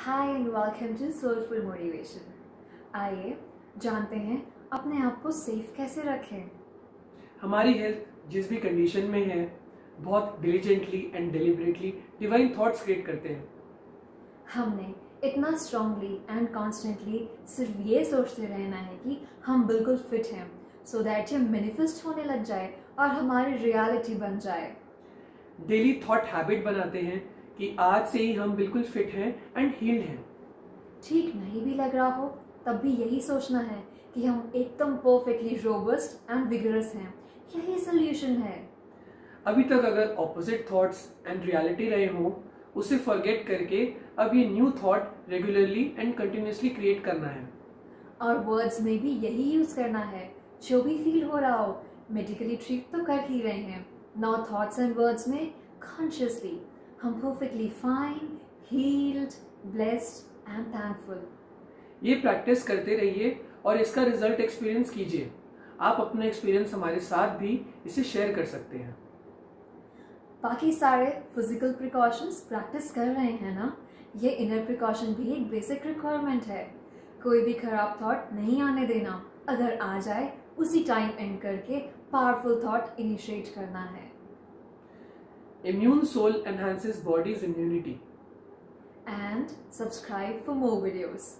Hi and welcome to soulful motivation आइए जानते हैं अपने आप को सेफ़ कैसे रखें। हमारी हेल्थ जिस भी कंडीशन में है बहुत diligently and deliberately divine thoughts create करते हैं। हमने इतना स्ट्रांगली एंड कॉन्स्टेंटली सिर्फ़ ये सोचते रहना है कि हम बिल्कुल फिट हैं सो दैट ये मैनिफेस्ट होने लग जाए और हमारी रियलिटी बन जाए। डेली थॉट हैबिट बनाते हैं कि आज से ही हम बिल्कुल फिट हैं एंड हील्ड हैं। ठीक नहीं भी लग रहा हो तब भी यही सोचना है कि हम एकदम परफेक्टली रोबस्ट एंड विगरस हैं। यही सोल्यूशन है। अभी तक अगर ऑपोजिट थॉट्स एंड रियलिटी रहे हों उसे फॉरगेट करके अब ये new thought regularly and continuously create करना है। और वर्ड्स में भी यही यूज़ करना है जो भी फील हो रहा हो मेडिकली ट्रीट तो कर ही रहे हैं। नाउ थॉट्स एंड वर्ड्स में कॉन्शियसली हम perfectly fine healed blessed and thankful ये प्रैक्टिस करते रहिए और इसका रिज़ल्ट एक्सपीरियंस कीजिए। आप अपना एक्सपीरियंस हमारे साथ भी इसे शेयर कर सकते हैं। बाकी सारे फ़िज़िकल प्रिकॉशंस प्रैक्टिस कर रहे हैं ना? ये इनर प्रिकॉशन भी एक बेसिक रिक्वायरमेंट है। कोई भी खराब थॉट नहीं आने देना। अगर आ जाए उसी टाइम एंड करके पावरफुल थॉट इनिशिएट करना है। Immune soul enhances body's immunity. and subscribe for more videos.